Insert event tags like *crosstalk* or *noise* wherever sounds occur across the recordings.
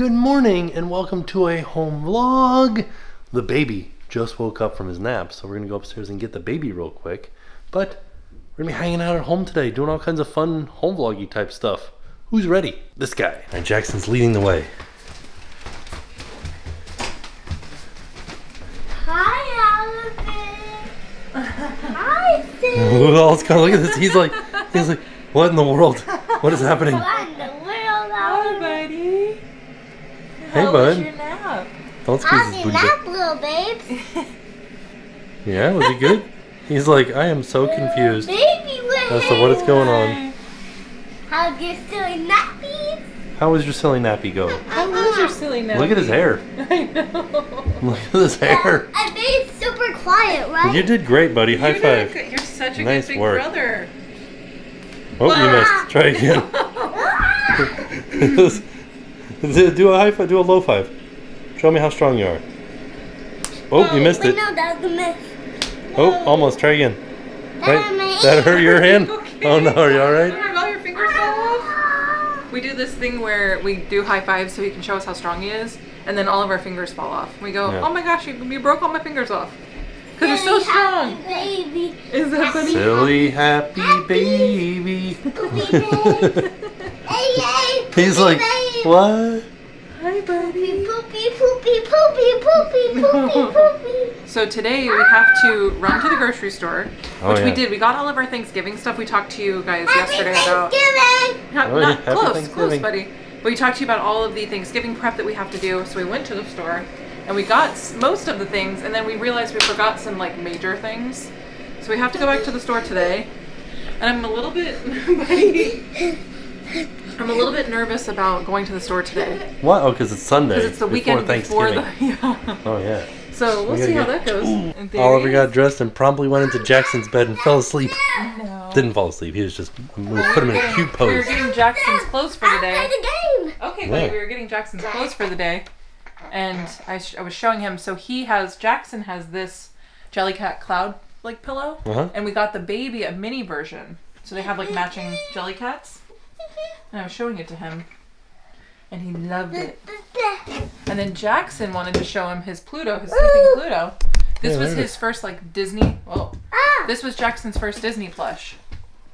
Good morning and welcome to a home vlog. The baby just woke up from his nap, so we're gonna go upstairs and get the baby real quick. But we're gonna be hanging out at home today, doing all kinds of fun home vloggy type stuff. Who's ready? This guy. And Jackson's leading the way. Hi, elephant. *laughs* Hi, Sid. Oh, it's kind of look at this. He's like, he's like, what in the world? What is happening? What in the world, Hi, elephant? buddy. Hey, How bud. was your nap? Don't squeeze How's his your booty. nap, little babe? *laughs* Yeah, was he good? He's like, I am so confused Baby, what as to what is going on. How's your silly nappies? How was your silly nappy go? How was your silly nap? Look at his hair. *laughs* I know. Look at his hair. I made super quiet, right? You did great, buddy. High You're doing five. good. You're such a Nice good big work. brother. Oh, you missed. Try again. *laughs* *laughs* do a high five. Do a low five. Show me how strong you are. Oh, you missed Wait, it. No, that was a miss. Oh, almost. Try again. Right? That That hurt your hand? *laughs* Okay. Oh no, are you Oh alright? my God, your fingers fell off. We do this thing where we do high fives so he can show us how strong he is, and then all of our fingers fall off. We go, Yeah. oh my gosh, you, you broke all my fingers off. Because you're so strong. Baby. Is that funny? Silly happy baby. *laughs* Hey, hey. He's like, babe. What? Hi, buddy. Poopy, poopy, poopy, poopy, poopy, poopy. *laughs* Poopy. So today we have to run to the grocery store, Oh, which we did. We got all of our Thanksgiving stuff. We talked to you guys Happy yesterday about. Thanksgiving. Ha- Oh, not Happy close, close, buddy. But we talked to you about all of the Thanksgiving prep that we have to do. So we went to the store and we got most of the things, and then we realized we forgot some like major things. So we have to go back to the store today. And I'm a little bit, *laughs* buddy, I'm a little bit nervous about going to the store today What? Oh, because it's Sunday. because it's the weekend before the. *laughs* Yeah. Oh, yeah. So we'll We gotta see how get- that goes. In *gasps* theory. Oliver got dressed and promptly went into Jackson's bed and fell asleep. No. Didn't fall asleep. He was just, we put him in a cute pose. We were getting Jackson's clothes for the I'll play day. the game. Okay, Yeah. buddy, we were getting Jackson's clothes for the day, and I, sh- I was showing him. So he has Jackson has this Jellycat cloud like pillow, Uh-huh. and we got the baby a mini version. So they have like matching Jellycats, and I was showing it to him, and he loved it. *laughs* And then Jackson wanted to show him his Pluto, his sleeping Pluto. This Yeah, was his first like Disney. Whoa. Ah. This was Jackson's first Disney plush.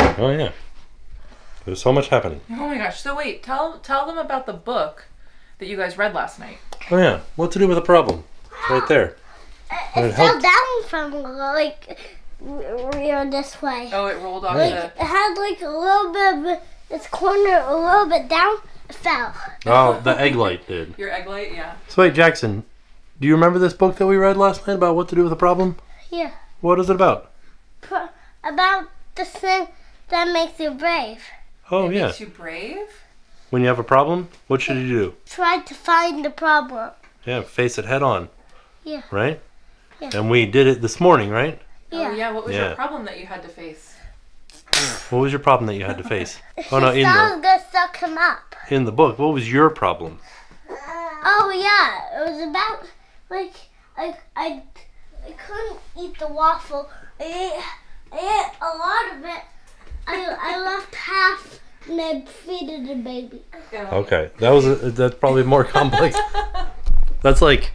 Oh, yeah. There's so much happening. Oh my gosh! So wait, tell tell them about the book that you guys read last night. Oh, yeah. What to do with a problem? Right there. It it fell helped. down from like rear this way. Oh, it rolled off Right. the. It had like a little bit of this corner a little bit down. It fell. Oh, the egg light did. Your egg light, yeah. So wait, Jackson, do you remember this book that we read last night about what to do with a problem? Yeah. What is it about? Pro- about the thing that makes you brave. Oh, yeah. Makes you brave. When you have a problem, what should you do? Try to find the problem. Yeah, face it head on. Yeah. Right? Yeah. And we did it this morning, right? Oh, yeah. Oh yeah. What was Yeah. your problem that you had to face? What was your problem that you had to face? *laughs* Oh no, in the the suck him up. in the book. What was your problem? Uh, oh yeah, it was about like I I I couldn't eat the waffle. I ate, I ate a lot of it. I I left half and I fed the baby. Okay, that was a, that's probably more complex. *laughs* That's like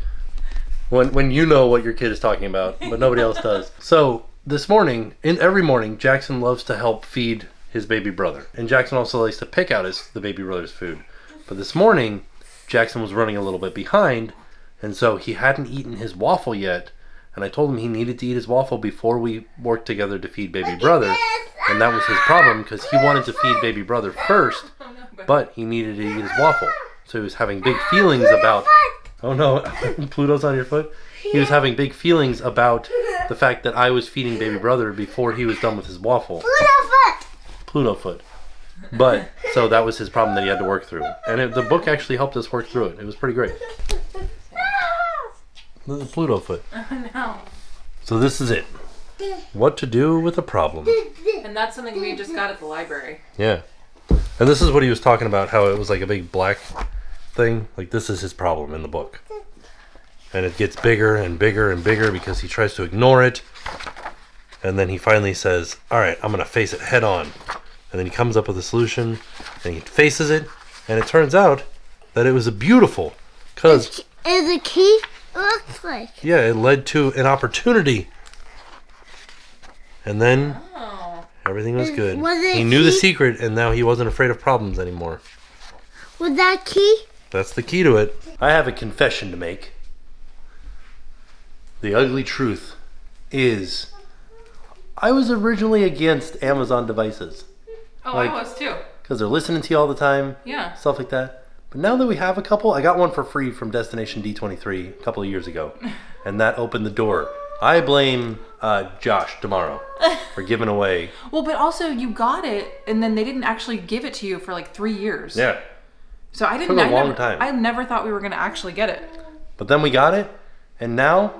when when you know what your kid is talking about, but nobody else does. So this morning, in every morning, Jackson loves to help feed his baby brother, and Jackson also likes to pick out his the baby brother's food. But this morning, Jackson was running a little bit behind, and so he hadn't eaten his waffle yet. And I told him he needed to eat his waffle before we worked together to feed baby brother, and that was his problem because he wanted to feed baby brother *laughs* first but he needed to eat his waffle. So he was having big feelings about. Oh no, *laughs* Pluto's on your foot. He was having big feelings about the fact that I was feeding baby brother before he was done with his waffle. Pluto foot. Pluto foot. But so that was his problem that he had to work through, and it, the book actually helped us work through it. It was pretty great. The Pluto foot. *laughs* Oh, no. So this is it. What to do with a problem. And that's something we just got at the library. Yeah. And this is what he was talking about how it was like a big black thing. Like this is his problem in the book. And it gets bigger and bigger and bigger because he tries to ignore it. And then he finally says, All right, I'm going to face it head on. And then he comes up with a solution and he faces it. And it turns out that it was a beautiful because Is the key? Looks like. yeah, it led to an opportunity. And then Oh. everything was good. Was he knew the secret and now he wasn't afraid of problems anymore. Was that key? That's the key to it. I have a confession to make. The ugly truth is I was originally against Amazon devices Oh, Like- I was too. because they're listening to you all the time, Yeah. stuff like that. But now that we have a couple, I got one for free from Destination D23 a couple of years ago, *laughs* and that opened the door. I blame uh, Josh D'Amaro *laughs* for giving away. Well, but also you got it, and then they didn't actually give it to you for like three years. Yeah. So I didn't. Took a I long never, time. I never thought we were gonna actually get it. But then we got it, and now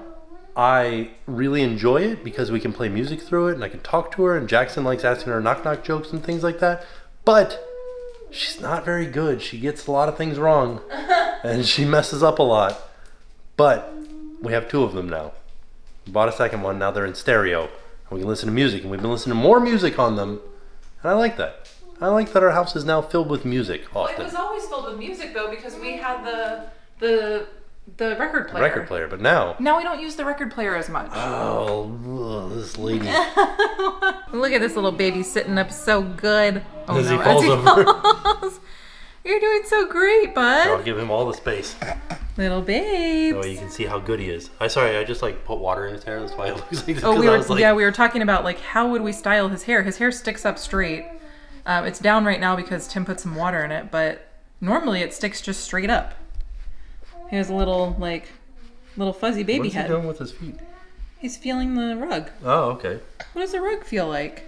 I really enjoy it because we can play music through it, and I can talk to her, and Jackson likes asking her knock knock jokes and things like that. But she's not very good. She gets a lot of things wrong, *laughs* and she messes up a lot. But we have two of them now. We bought a second one. Now they're in stereo, and we can listen to music, and we've been listening to more music on them, and I like that. I like that our house is now filled with music Often It was always filled with music though, because we had the the the record player. Record player, but now. Now we don't use the record player as much. Oh, this lady. *laughs* Look at this little baby sitting up so good. Oh, As he falls over. *laughs* falls. You're doing so great, bud. I'll give him all the space. Little. That way you can see how good he is. I sorry, I just like put water in his hair. That's why it looks like this. Oh, we were like, yeah, we were talking about like how would we style his hair? His hair sticks up straight. Um, it's down right now because Tim put some water in it, but normally it sticks just straight up. He has a little like little fuzzy baby head. What's he doing with his feet? He's feeling the rug. Oh, okay. What does the rug feel like?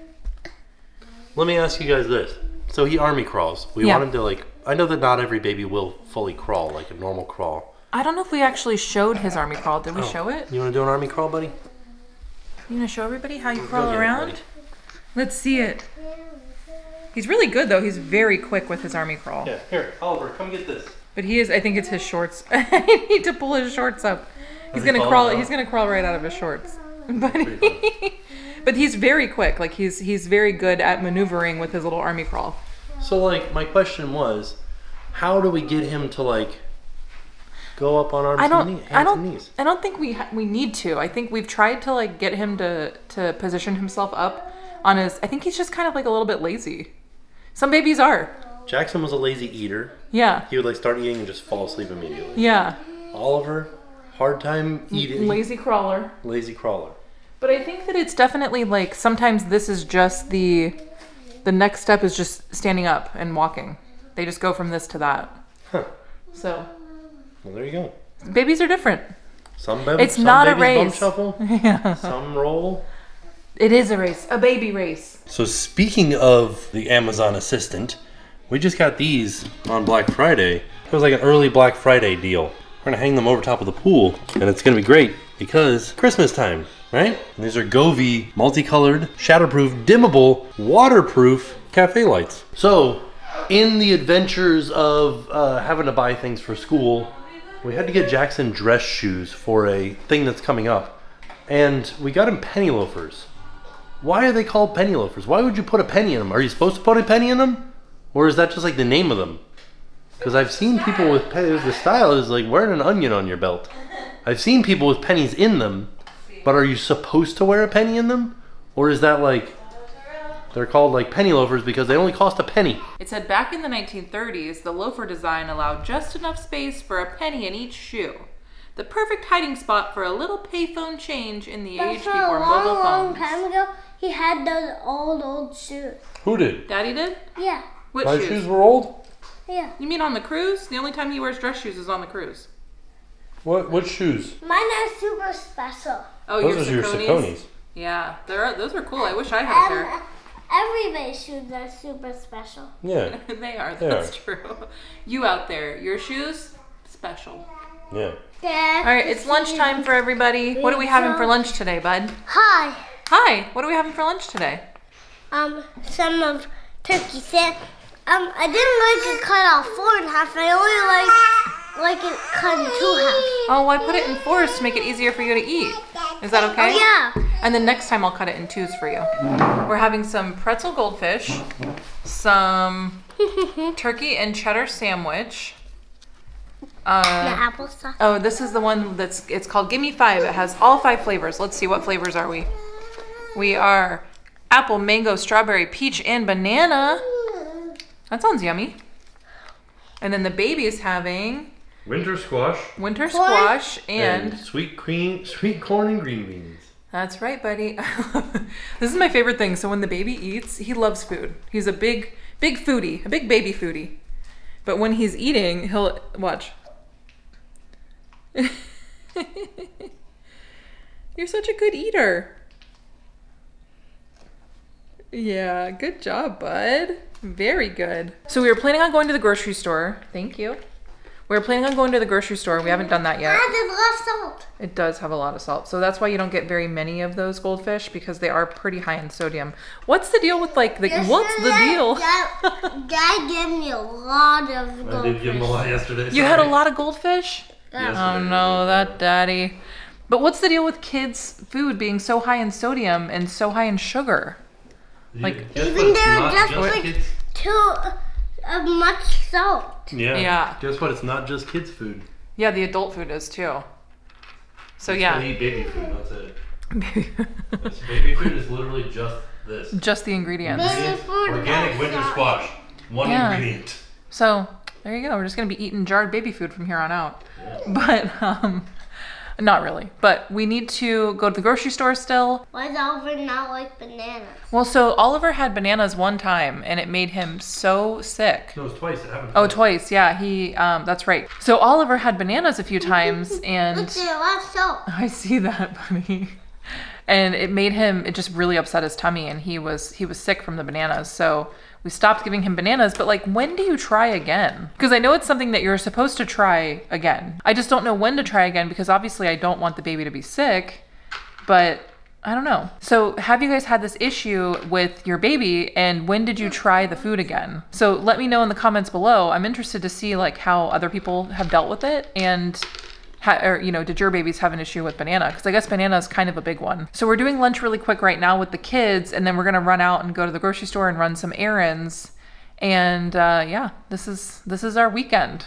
Let me ask you guys this. So he army crawls. We Yeah. want him to like. I know that not every baby will fully crawl like a normal crawl. I don't know if we actually showed his army crawl. Did we Oh. show it? You want to do an army crawl, buddy? You want to show everybody how you Go crawl get it, around? Let's see it. He's really good though. He's very quick with his army crawl. Yeah, here, Oliver, come get this. But he is. I think it's his shorts. *laughs* I need to pull his shorts up. He's he gonna crawl. out? He's gonna crawl right out of his shorts. *laughs* But Pretty but he's very quick. Like he's he's very good at maneuvering with his little army crawl. So like, my question was, how do we get him to like go up on arms I don't. knee, hands I and don't. knees? I don't think we ha- we need to. I think we've tried to like get him to to position himself up on his. I think he's just kind of like a little bit lazy. Some babies are. Jackson was a lazy eater. Yeah. He would like start eating and just fall asleep immediately. Yeah. Oliver, hard time eating, Lazy crawler. lazy crawler. But I think that it's definitely like sometimes this is just the the next step is just standing up and walking. They just go from this to that. Huh. So Well, there you go. babies are different. Some, bab- It's some not babies bum race. shuffle, *laughs* yeah. some roll. It is a race, a baby race. So speaking of the Amazon Assistant, we just got these on Black Friday. It was like an early Black Friday deal. We're gonna hang them over top of the pool, and it's gonna be great because Christmas time, right? And these are Govee multicolored, shatterproof, dimmable, waterproof cafe lights. So, in the adventures of uh, having to buy things for school, we had to get Jackson dress shoes for a thing that's coming up, and we got him penny loafers. Why are they called penny loafers? Why would you put a penny in them? Are you supposed to put a penny in them? Or is that just like the name of them? Because I've seen people with pennies, the style is like wearing an onion on your belt. I've seen people with pennies in them, but are you supposed to wear a penny in them? Or is that like, they're called like penny loafers because they only cost a penny? It said back in the 1930s, the loafer design allowed just enough space for a penny in each shoe. The perfect hiding spot for a little payphone change in the age That's a before long, mobile long time ago. He had those old, old shoes. Who did? Daddy did? Yeah, What My shoes? shoes were old? yeah. You mean on the cruise? The only time he wears dress shoes is on the cruise. What what shoes? Mine are super special. Oh, Those your are your Sauconys? Sauconys. Yeah, they're, those are cool. I wish I had a pair. Um, everybody's shoes are super special. Yeah, *laughs* they are. They That's are. true. *laughs* You out there, your shoes special. yeah. Dad, All right, it's lunchtime for everybody. What are we having for lunch today, bud? Hi. Hi. What are we having for lunch today? Um, some of turkey said. Um, I didn't like it cut off four and a half. I only like like it cut in two halves. Oh, I put it in fours to make it easier for you to eat. Is that okay? Oh, Yeah. And then next time I'll cut it in twos for you. We're having some pretzel goldfish, some *laughs* turkey and cheddar sandwich, The Uh, applesauce. oh, this is the one that's it's called Gimme Five. It has all five flavors. Let's see what flavors are we. We are apple, mango, strawberry, peach, and banana. That sounds yummy. And then the baby is having Winter squash winter Corn. squash and sweet cream, sweet corn and green beans. That's right, buddy. *laughs* this is my favorite thing. So when the baby eats, he loves food. He's a big, big foodie, a big baby foodie. But when he's eating, he'll watch. *laughs* You're such a good eater. Yeah, good job, bud. Very good. So we were planning on going to the grocery store. Thank you. We were planning on going to the grocery store. We haven't done that yet. Ah, Added less salt. It does have a lot of salt. So that's why you don't get very many of those goldfish because they are pretty high in sodium. What's the deal with like the what's the deal? Dad, Dad gave me a lot of goldfish. yesterday. You had a lot of goldfish? Yes. Oh no, that daddy. But what's the deal with kids' food being so high in sodium and so high in sugar? Like- Even what? It's though not just just like- kids. Too uh, much salt. Yeah. Yeah. Guess what? It's not just kids' food. Yeah, the adult food is too. So They yeah. eat baby food. That's it. *laughs* That's- baby food is literally just this. Just the ingredients. Baby food Organic winter salt. squash. One Yeah. ingredient. So there you go. We're just gonna be eating jarred baby food from here on out. But um, not really. But we need to go to the grocery store still. Why does Oliver not like bananas? Well, so Oliver had bananas one time, and it made him so sick. No, it's twice. It happened. Oh, twice. Yeah, he. Um, that's right. So Oliver had bananas a few times, *laughs* Look, and there, less salt. I see that, buddy. And it made him. It just really upset his tummy, and he was he was sick from the bananas. So we stopped giving him bananas. But like, when do you try again? Because I know it's something that you're supposed to try again. I just don't know when to try again because obviously I don't want the baby to be sick. But I don't know. So, have you guys had this issue with your baby and when did you try the food again? So, let me know in the comments below. I'm interested to see like how other people have dealt with it and ha- or you know, did your babies have an issue with banana? Because I guess banana is kind of a big one. So we're doing lunch really quick right now with the kids, and then we're gonna run out and go to the grocery store and run some errands. And uh, yeah, this is this is our weekend.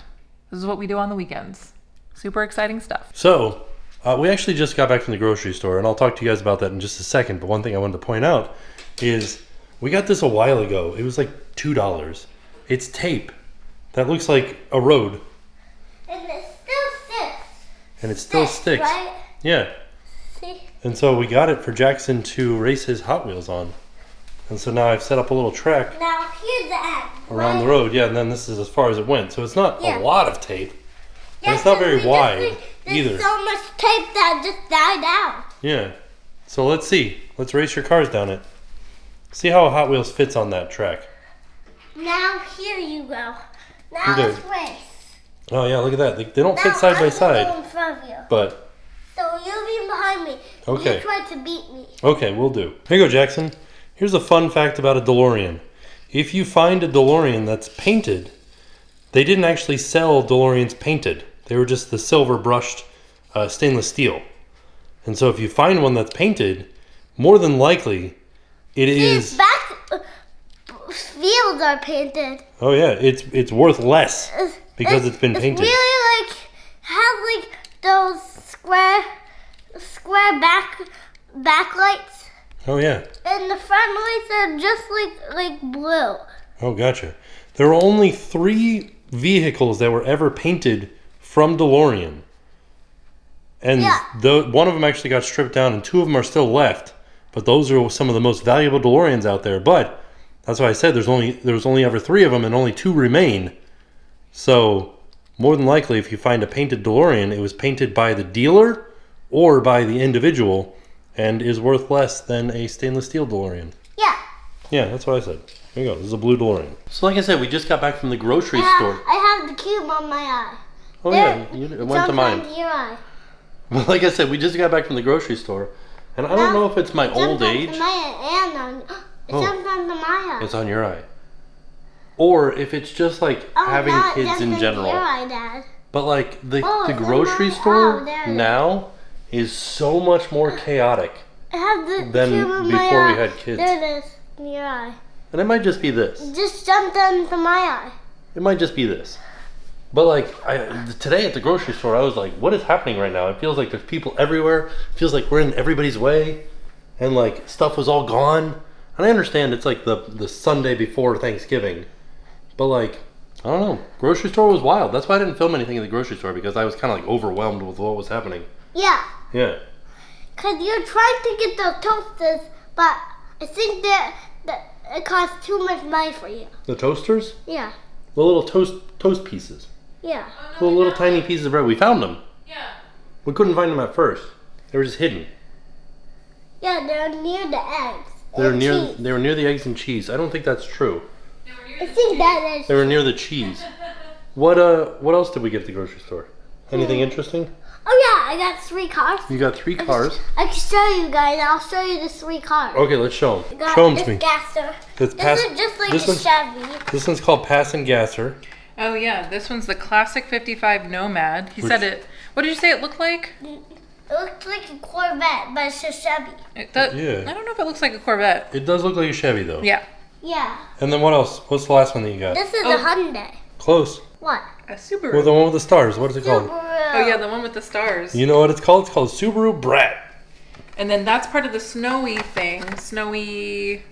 This is what we do on the weekends. Super exciting stuff. So, uh, we actually just got back from the grocery store, and I'll talk to you guys about that in just a second. But one thing I wanted to point out is we got this a while ago. It was like two dollars. It's tape that looks like a road, And it still sticks. And it still Sticks. Right? Yeah, See? and so we got it for Jackson to race his Hot Wheels on. And so now I've set up a little track Now here's the end. around the road. Yeah, and then this is as far as it went. So it's not Yeah. a lot of tape. And it's not very just- wide There's either. so much tape that just died out. Yeah. So let's see. Let's race your cars down it. See how a Hot Wheels fits on that track. Now here you go. Now Okay. let's race. Oh yeah, look at that. They, they don't fit side by side, in front of you. but So you'll be behind me. Okay. You try to beat me. okay, we'll do. Here you go, Jackson. Here's a fun fact about a DeLorean. If you find a DeLorean that's painted, they didn't actually sell DeLoreans painted. They were just the silver brushed uh, stainless steel. And so if you find one that's painted, more than likely it These is. back uh, fields are painted. Oh yeah, it's it's worth less It's- because it's been painted. It's really like have like those square square back backlights, Oh yeah. and the front lights are just like like blue. Oh, gotcha. There were only three vehicles that were ever painted from DeLorean. And Yeah. the, one of them actually got stripped down, and two of them are still left. But those are some of the most valuable DeLoreans out there. But that's why I said there's only there's only ever three of them, and only two remain. So more than likely, if you find a painted DeLorean, it was painted by the dealer or by the individual, and is worth less than a stainless steel DeLorean. Yeah. Yeah, that's what I said. Here you go. This is a blue DeLorean. So, like I said, we just got back from the grocery I have, I have the cube on my eye. Oh There- yeah, you, it went to on mine. Your eye. Well, *laughs* like I said, we just got back from the grocery store, and I don't No, know if it's my old age. My and on, it *gasps* Oh. jumped onto my eye. It's on your eye, or if it's just like Oh, having kids in general. Dad. But like the Oh, the grocery store oh, there it is. now is so much more chaotic, I have the Than cube in my before we had kids. There it is. In your eye. and it might just be this. Just jumped into my eye. It might just be this. But like I, today at the grocery store, I was like, "What is happening right now?" It feels like there's people everywhere. It feels like we're in everybody's way, and like stuff was all gone. And I understand it's like the the Sunday before Thanksgiving, but like I don't know, grocery store was wild. That's why I didn't film anything in the grocery store because I was kind of like overwhelmed with what was happening. Yeah, Yeah. cause you're trying to get the toasters, but I think that that it costs too much money for you. The toasters, Yeah, the little toast toast pieces, yeah. little little tiny pieces of bread. We found them. Yeah. We couldn't find them at first. They were just hidden. Yeah, they're near the eggs. They were and near. cheese. They were near the eggs and cheese. I don't think that's true. I think that is. They were near the cheese. What uh? What else did we get at the grocery store? Anything interesting? Oh yeah, I got three cars. You got three cars. I can show you guys. I'll show you the three cars. Okay, let's show I them. got Show them to me. gasser. This This pass. is just like this a one's- Chevy. This one's called Pass and Gasser. Oh yeah, this one's the classic 55 Nomad. He Which- said it. What did you say it looked like? It looks like a Corvette, but it's a Chevy. It does, Yeah. I don't know if it looks like a Corvette. It does look like a Chevy though. Yeah. Yeah. And then what else? What's the last one that you got? This is Oh. a Hyundai. Close. What? A Subaru. Well, the one with the stars. What is it called? oh yeah, the one with the stars. You know what it's called? It's called Subaru Brat. And then that's part of the snowy thing. Snowy.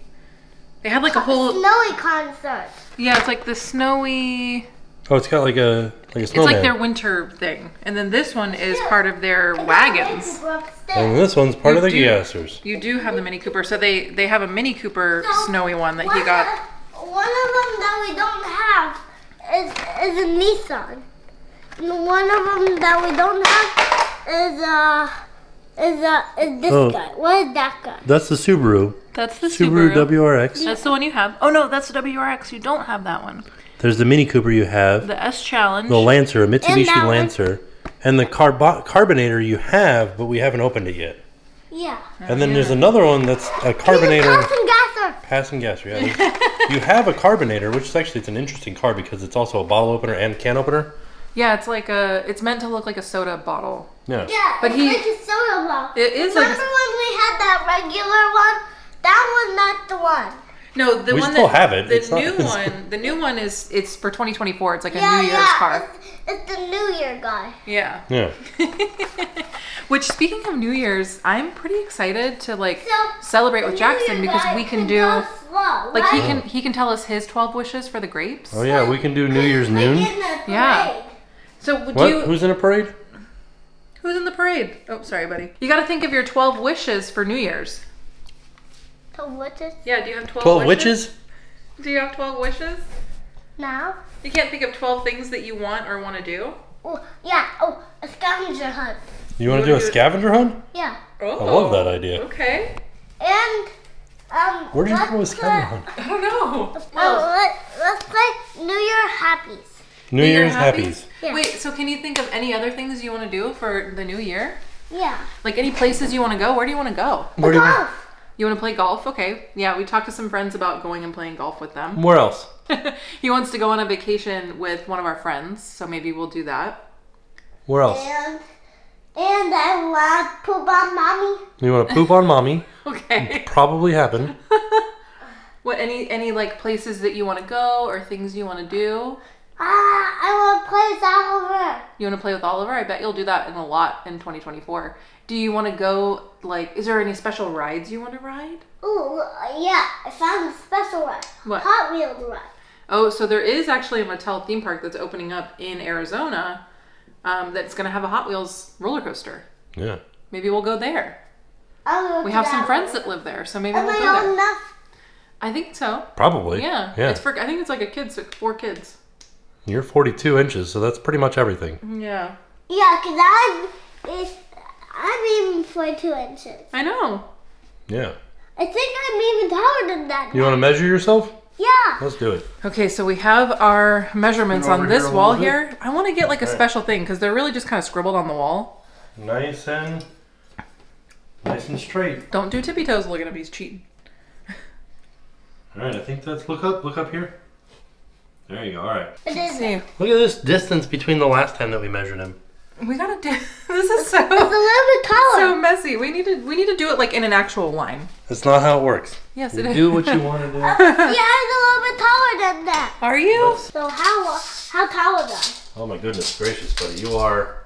They had like a whole. Snowy concert. Yeah, it's like the snowy. Oh, it's got like a like a snowman. It's like their winter thing. And then this one is part of their wagons. and this one's part You of the do. gassers. You do have the Mini Cooper, so they they have a Mini Cooper snowy one that he got. of- One of them that we don't have is is a Nissan. And one of them that we don't have is uh is uh is this Oh. guy. What is that guy? That's the Subaru. That's the Subaru, Subaru. WRX. That's the one you have. Oh no, that's the WRX. You don't have that one. There's the Mini Cooper you have. The S Challenge. The Lancer, a Mitsubishi that one. Lancer, and the carbo- Carbonator you have, but we haven't opened it yet. Yeah. And then there's another one that's a He's a Carbonator. Carson Gasser. Pass and gasser, yeah. *laughs* you have a Carbonator, which is actually it's an interesting car because it's also a bottle opener and can opener. Yeah, it's like a. It's meant to look like a soda bottle. Yeah. Yeah, But it's he- like a soda bottle. It is like a- Remember when we had that regular one? That was not the one. No, the We one still that have it. the It's new it's- one. The new one is it's for 2024. It's like a yeah, New Year's yeah. car. It's, it's the New Year guy. Yeah. Yeah. *laughs* Which speaking of New Year's, I'm pretty excited to like So, celebrate with Jackson because we can can do slow, like he can he can tell us his 12 wishes for the grapes. Oh yeah, we can do New Year's noon. Yeah. So would What? you Who's in a parade? who's in the parade? Oh, sorry, buddy. You got to think of your 12 wishes for New Year's. So witches? Yeah, do you have 12 Twelve wishes? witches. Do you have 12 wishes? now? You can't think of 12 things that you want or want to do? Oh, yeah. Oh, a scavenger hunt. You want to do a wanna it- scavenger hunt? Yeah. Oh. I love that idea. Okay. And um. Where did you let's go with scavenger play- hunt? I don't know. Oh, let, let's play New Year Happies. New New Year's happies? happies. Yeah. Wait, so can you think of any other things you want to do for the new year? Yeah. Like any places you want to go? Where do you want to go? Where do you? Golf. You want to play golf? Okay. Yeah, we talked to some friends about going and playing golf with them. Where else? *laughs* he wants to go on a vacation with one of our friends, so maybe we'll do that. Where else? And and I want to poop on mommy. You want to poop on mommy? *laughs* Okay. Probably happen. *laughs* what any any like places that you want to go or things you want to do? Ah, I want to play with Oliver. You want to play with Oliver? I bet you'll do that in a lot in 2024. Do you want to go like is there any special rides you want to ride? Ooh, yeah, I found a special one. What? Hot Wheels ride. Oh, so there is actually a Mattel theme park that's opening up in Arizona um, that's going to have a Hot Wheels roller coaster. Yeah. Maybe we'll go there. I'll go We to have some friends one. that live there, so maybe Am we'll I go old there. enough? I think so. Probably. Yeah. Yeah. It's for I think it's like a kids, like four kids. You're 42 inches, so that's pretty much everything. Yeah. Yeah, cause I'm, I'm even 42 inches. I know. Yeah. I think I'm even taller than that. You want to measure yourself? Yeah. Let's do it. Okay, so we have our measurements on this a wall bit. here. I want to get like a special thing because they're really just kind of scribbled on the wall. Nice and nice and straight. Don't do tippy toes looking at me, he's cheating. All right, I think that's look up. Look up here. There you go. All right. It is. See, Look at this distance between the last time that we measured him. we gotta do. *laughs* This is so It's a little bit *laughs* taller. so messy. We need to we need to do it like in an actual line. That's not how it works. Yes, You it is. do what you *laughs* want to do. yeah, it's a little bit taller than that. Are you? So how how tall is that? Oh my goodness gracious, buddy. You are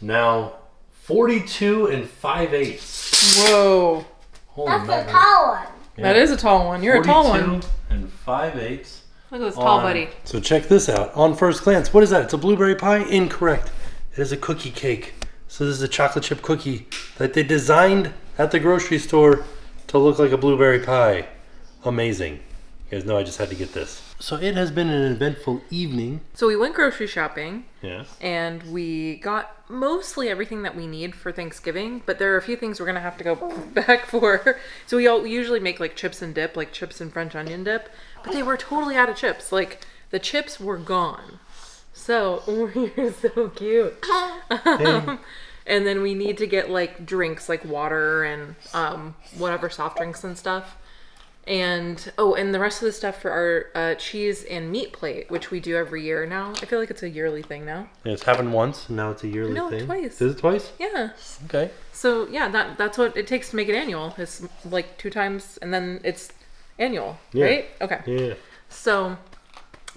now 42 and 5 eighths. Whoa. Holy That's a tall one. That is a tall one. You're a tall one. 42 and 5 eighths. Look at this tall buddy. So check this out. On first glance, what is that? It's a blueberry pie? Incorrect. It is a cookie cake. So this is a chocolate chip cookie that they designed at the grocery store to look like a blueberry pie. Amazing. You guys know I just had to get this. So it has been an eventful evening. So we went grocery shopping Yeah. and we got mostly everything that we need for Thanksgiving, but there are a few things we're gonna have to go *laughs* back for. So we all we usually make like chips and dip, like chips and French onion dip, but they were totally out of chips. Like the chips were gone. So *laughs* you're so cute. Um, *laughs* and then we need to get like drinks, like water and um, whatever soft drinks and stuff. And oh, and the rest of the stuff for our uh, cheese and meat plate, which we do every year now. I feel like it's a yearly thing now. Yeah, It's happened once, and now it's a yearly No, thing. twice. Is it twice? Yeah. Okay. So yeah, that that's what it takes to make it annual. It's like two times, and then it's annual, Yeah. right? Okay. Yeah. So,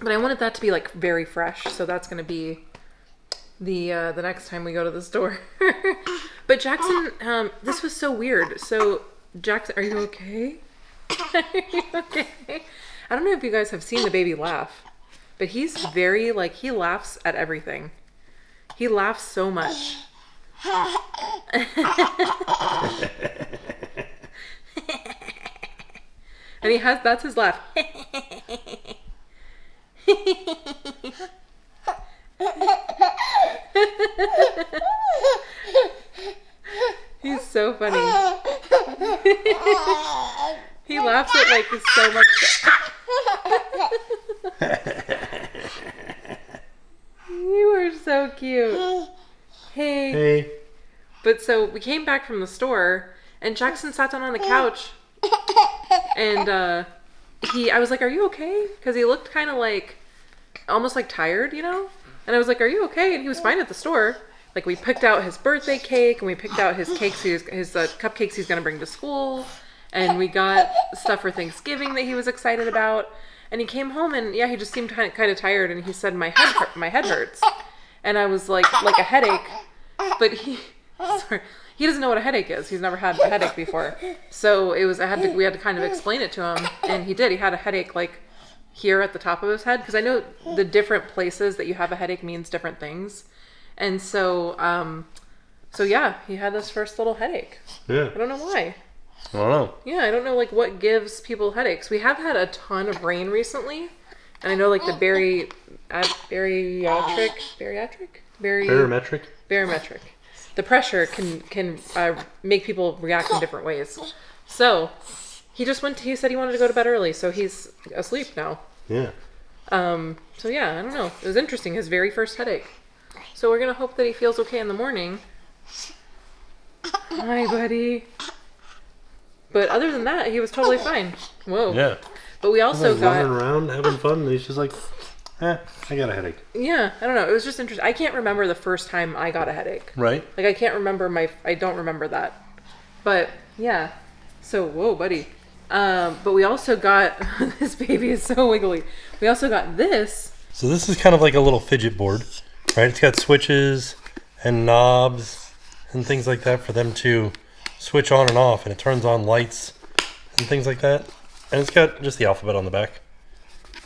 but I wanted that to be like very fresh, so that's gonna be the uh, the next time we go to the store. *laughs* but Jackson, um, this was so weird. So Jackson, are you okay? Okay? *laughs* I don't know if you guys have seen the baby laugh, but he's very like he laughs at everything. He laughs so much. *laughs* and he has that's his laugh. *laughs* He's so funny. He laughs at like so much. *laughs* you are so cute. Hey. Hey. But so we came back from the store and Jackson sat down on the couch and uh he I was like, "Are you okay?" cuz he looked kind of like almost like tired, you know? And I was like, "Are you okay?" And he was fine at the store. Like we picked out his birthday cake and we picked out his cakes he was, his uh, cupcakes he's going to bring to school and we got stuff for Thanksgiving that he was excited about. And he came home and yeah, he just seemed kind of, kind of tired and he said my head hurt, my head hurts. And I was like like a headache. But he *laughs* sorry, he doesn't know what a headache is. He's never had a headache before. So it was I had to we had to kind of explain it to him and he did. He had a headache like here at the top of his head because I know the different places that you have a headache means different things. And so um so yeah, he had this first little headache. Yeah. I don't know why. I don't know. Yeah, I don't know like what gives people headaches. We have had a ton of rain recently, and I know like the bari, uh, bariatric, bariatric, bari, Barometric. barometric. The pressure can can uh, make people react in different ways. So he just went. To, he said he wanted to go to bed early, so he's asleep now. Yeah. Um. So yeah, I don't know. It was interesting. His very first headache. So we're gonna hope that he feels okay in the morning. Hi, buddy. But other than that, he was totally fine. Whoa. Yeah. But we also like running got around having fun, and he's just like, eh, I got a headache. yeah. I don't know. It was just interesting. I can't remember the first time I got a headache. Right? Like I can't remember my. I don't remember that. But yeah. So whoa, buddy. Um, but we also got *laughs* this baby is so wiggly. We also got this. So this is kind of like a little fidget board, right? It's got switches and knobs and things like that for them to switch on and off, and it turns on lights and things like that. And it's got just the alphabet on the back.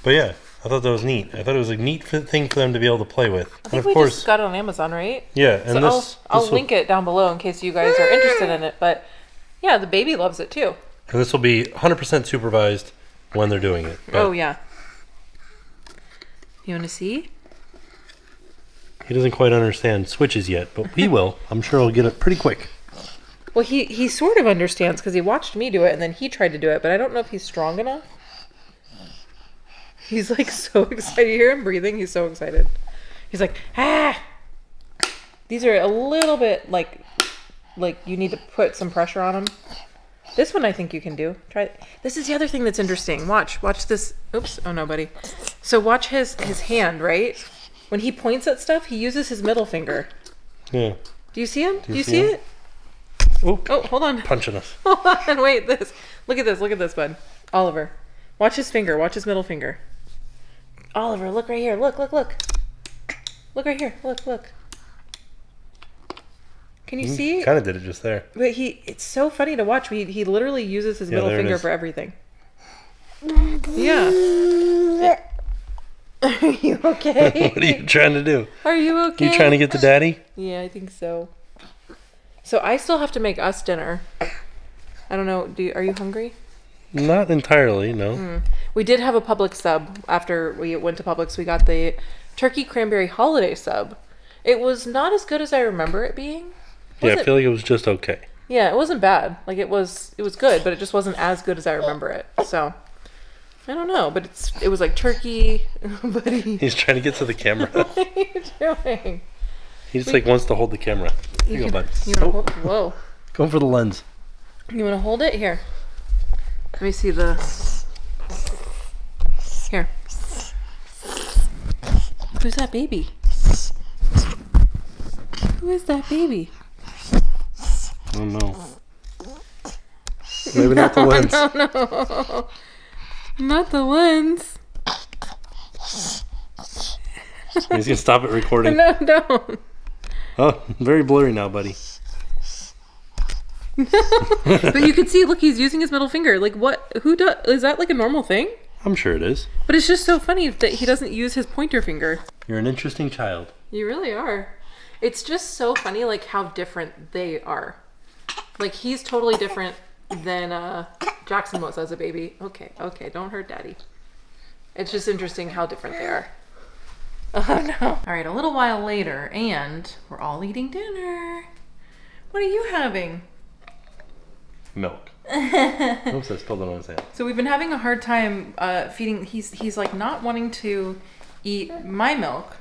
But yeah, I thought that was neat. I thought it was a neat thing for them to be able to play with. I And of we course, just got it on Amazon, right? yeah, and So this, I'll I'll will, link it down below in case you guys are interested in it. But yeah, the baby loves it too. and this will be 100% supervised when they're doing it. But Oh yeah. You want to see? He doesn't quite understand switches yet, but he will. I'm sure he'll get it pretty quick. Well, he he sort of understands because he watched me do it and then he tried to do it, but I don't know if he's strong enough. He's like *laughs* so excited. You hear him breathing? He's so excited. He's like, ah. These are a little bit like, like you need to put some pressure on them. This one I think you can do. Try. it. This is the other thing that's interesting. Watch, watch this. Oops. Oh no, buddy. So watch his his hand. Right when he points at stuff, he uses his middle finger. Yeah. Do you see him? Do you, see see, him? it? Oop, Oh, hold on. punching us. *laughs* Hold on, wait, this. Look at this, look at this, bud. Oliver. Watch his finger, watch his middle finger. Oliver, look right here. Look, look, look. Look right here. Look, look. Can you mm, see? He Kind of did it just there. But he, it's so funny to watch. He, he literally uses his Yeah, middle finger for everything. Yeah. *laughs* Are you okay? *laughs* what are you trying to do? Are you okay? You trying to get the daddy? Yeah, I think so. So I still have to make us dinner. I don't know. Do you, are you hungry? Not entirely, no. Hmm. We did have a Publix sub after we went to Publix. We got the turkey cranberry holiday sub. It was not as good as I remember it being. Yeah, Was I it- feel like it was just okay. Yeah, it wasn't bad. Like it was it was good, but it just wasn't as good as I remember it. So I don't know, but it's it was like turkey, *laughs* buddy. He's trying to get to the camera. *laughs* What are you doing? he just like wants to hold the camera. Here you go, bud. You Oh, hold, whoa. going for the lens. You want to hold it here? Let me see the. Here. Who's that baby? Who is that baby? Oh no. *laughs* Maybe not the lens. No, no. Not the lens. He's gonna stop it recording. *laughs* No, don't. Oh, very blurry now, buddy. *laughs* But you can see, look, he's using his middle finger. Like, what? Who does? Is that like a normal thing? I'm sure it is. But it's just so funny that he doesn't use his pointer finger. You're an interesting child. You really are. It's just so funny, like how different they are. Like he's totally different than uh, Jackson was as a baby. Okay, okay, don't hurt Daddy. It's just interesting how different they are. *laughs* Oh no! All right, a little while later, and we're all eating dinner. What are you having? Milk. *laughs* Oops, I spilled it on his hand. So we've been having a hard time uh, feeding. He's he's like not wanting to eat my milk,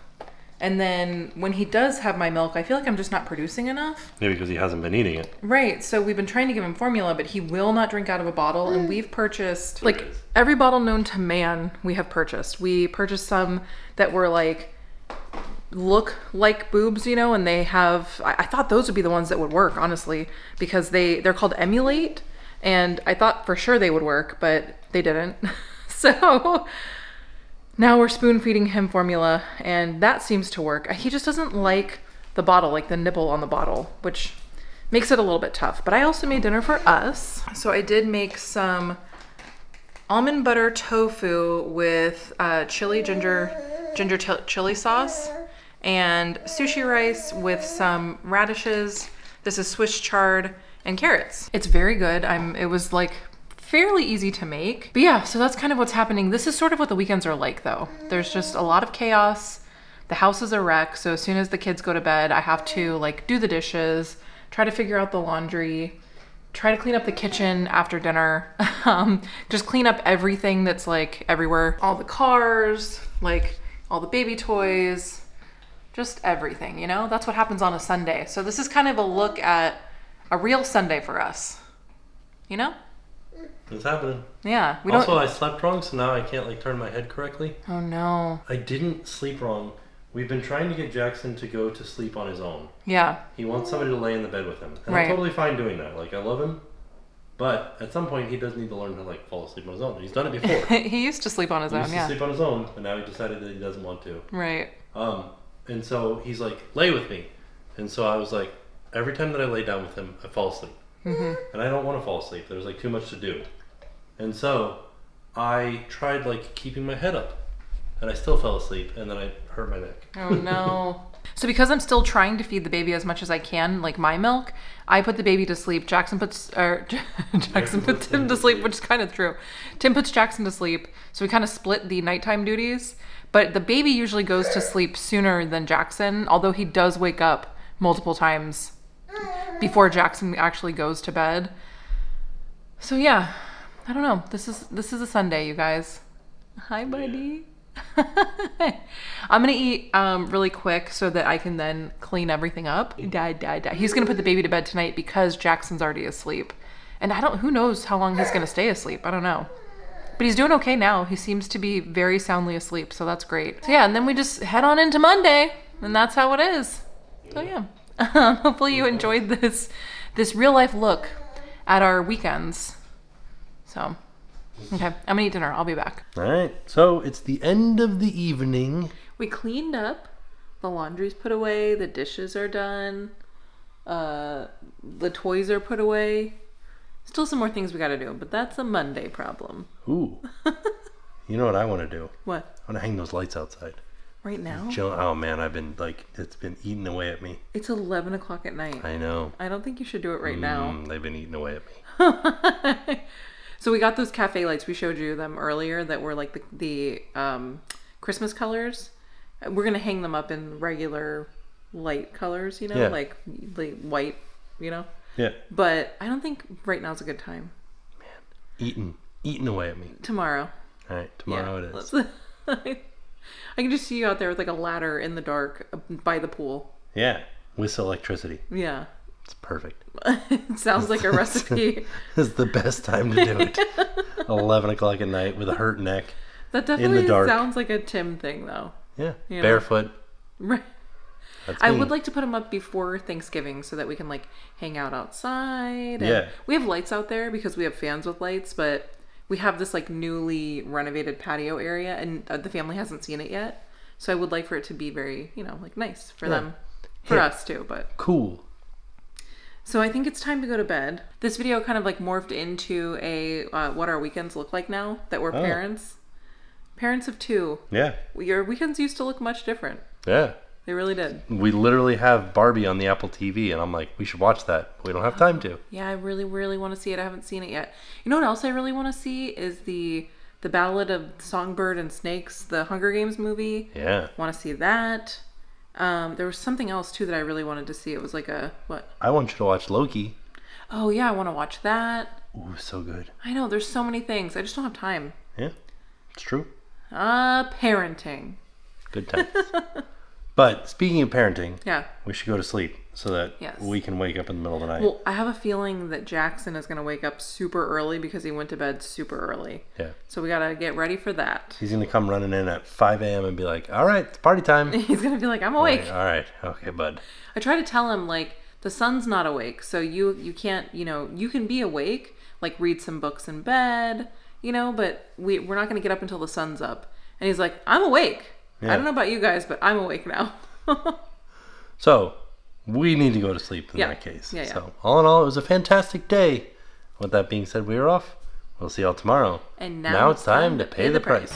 and then when he does have my milk, I feel like I'm just not producing enough. Maybe because he hasn't been eating it. Right. So we've been trying to give him formula, but he will not drink out of a bottle. And we've purchased like every bottle known to man. We have purchased. We purchased some that were like look like boobs, you know, and they have. I, I thought those would be the ones that would work, honestly, because they they're called Emulate, and I thought for sure they would work, but they didn't. *laughs* so now we're spoon feeding him formula, and that seems to work. He just doesn't like the bottle, like the nipple on the bottle, which makes it a little bit tough. But I also made dinner for us. So I did make some almond butter tofu with uh, chili ginger ginger chili sauce and sushi rice with some radishes. This is Swiss chard and carrots. It's very good. I'm. It was like fairly easy to make. But yeah, so that's kind of what's happening. This is sort of what the weekends are like though. There's just a lot of chaos. The house is a wreck. So as soon as the kids go to bed, I have to like do the dishes, try to figure out the laundry, try to clean up the kitchen after dinner. *laughs* um, just clean up everything that's like everywhere. All the cars, like all the baby toys, just everything, you know? That's what happens on a Sunday. So this is kind of a look at a real Sunday for us. You know? It's happening. Yeah. We also, don't I slept wrong, so now I can't like turn my head correctly. Oh no. I didn't sleep wrong. We've been trying to get Jackson to go to sleep on his own. Yeah. He wants somebody to lay in the bed with him, and Right. I'm totally fine doing that. Like I love him, but at some point he does need to learn to like fall asleep on his own. He's done it *laughs* before. he he used to sleep on his used own, to yeah. sleep on his own, but now he decided that he doesn't want to. Right. Um, and so he's like, lay with me. And so I was like, every time that I lay down with him, I fall asleep. Mm-hmm. And I don't want to fall asleep. There's like too much to do. And so I tried like keeping my head up. And I still fell asleep. And then I hurt my neck. Oh no. *laughs* So because I'm still trying to feed the baby as much as I can, like my milk, I put the baby to sleep. Jackson puts or er, *laughs* Jackson puts Tim to sleep, which is kind of true. Tim puts Jackson to sleep, so we kind of split the nighttime duties. But the baby usually goes to sleep sooner than Jackson, although he does wake up multiple times before Jackson actually goes to bed. So yeah, I don't know. This is this is a Sunday, you guys. Hi, buddy. *laughs* I'm gonna eat um, really quick so that I can then clean everything up. Dad, dad, dad. He's gonna put the baby to bed tonight because Jackson's already asleep, and I don't. Who knows how long he's gonna stay asleep? I don't know. But he's doing okay now. He seems to be very soundly asleep, so that's great. So yeah, and then we just head on into Monday, and that's how it is. So yeah, um, *laughs* hopefully you enjoyed this this real life look at our weekends. So okay, I'm gonna eat dinner. I'll be back. All right. So it's the end of the evening. We cleaned up. The laundry's put away. The dishes are done. Uh, the toys are put away. Still some more things we got to do, but that's a Monday problem. Ooh. *laughs* you know what I want to do? What? I want to hang those lights outside. Right now? Chill- Oh man, I've been like, it's been eating away at me. It's 11 o'clock at night. I know. I don't think you should do it right now. Mm, they've been eating away at me. *laughs* so we got those cafe lights. We showed you them earlier that were like the, the um, Christmas colors. We're gonna hang them up in regular light colors, you know, Yeah. like like white, you know. Yeah. But I don't think right now is a good time. Man, Eating, eating away at me. Tomorrow. All right, tomorrow it is. *laughs* I can just see you out there with like a ladder in the dark uh, by the pool. Yeah, with electricity. Yeah. It's perfect. *laughs* it sounds like a recipe. *laughs* it's the best time to do it. *laughs* 11 o'clock at night with a hurt neck. That definitely dark. sounds like a Tim thing, though. Yeah, You know. barefoot. Right. That's I me. would like to put them up before Thanksgiving so that we can like hang out outside. Yeah. We have lights out there because we have fans with lights, but we have this like newly renovated patio area and uh, the family hasn't seen it yet. So I would like for it to be very, you know, like nice for Yeah. them, for Yeah. us too. But Cool. So I think it's time to go to bed. This video kind of like morphed into a uh, what our weekends look like now that we're Oh. parents. Parents of two. Yeah, Your weekends used to look much different. yeah. They really did. We literally have Barbie on the Apple TV, and I'm like, we should watch that. We don't have time to. Yeah, I really, really want to see it. I haven't seen it yet. You know what else I really want to see is the the Ballad of Songbird and Snakes, the Hunger Games movie. Yeah. Want to see that? Um, there was something else too that I really wanted to see. It was like a what? I want you to watch Loki. Oh yeah, I want to watch that. Ooh, so good. I know there's so many things. I just don't have time. Yeah, it's true. Uh, parenting. Good times. *laughs* but speaking of parenting, Yeah. we should go to sleep so that Yes. we can wake up in the middle of the night. Well, I have a feeling that Jackson is gonna wake up super early because he went to bed super early. yeah. So we gotta get ready for that. He's going to come running in at 5 a.m. and be like, all right, it's party time. *laughs* He's gonna be like, "I'm awake." All right. Okay, bud. I try to tell him like the sun's not awake, so you you can't you know you can be awake, like read some books in bed, you know, but we we're not gonna get up until the sun's up. And he's like, I'm awake. Yeah. I don't know about you guys, but I'm awake now. *laughs* So we need to go to sleep in Yeah. that case. Yeah, yeah. So all in all, it was a fantastic day. With that being said, we are off. We'll see y'all tomorrow. And now it's time to pay, the price.